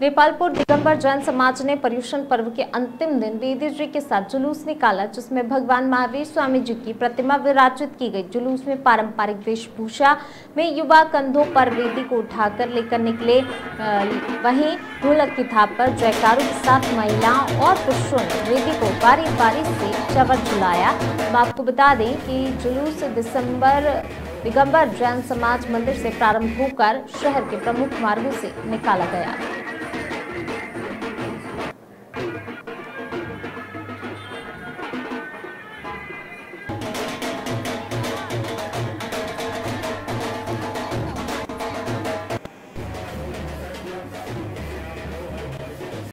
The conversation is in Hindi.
नेपालपुर दिगंबर जैन समाज ने पर्यूषण पर्व के अंतिम दिन वेदी जी के साथ जुलूस निकाला, जिसमें भगवान महावीर स्वामी जी की प्रतिमा विराजित की गई। जुलूस में पारंपरिक वेशभूषा में युवा कंधों पर वेदी को उठाकर लेकर निकले। वहीं ढोलक की थाप पर जयकारों के साथ महिलाओं और पुरुषों ने वेदी को बारी बारी से चवर झुलाया। आपको बता दें कि जुलूस दिसंबर, दिगंबर जैन समाज मंदिर से प्रारंभ होकर शहर के प्रमुख मार्गों से निकाला गया।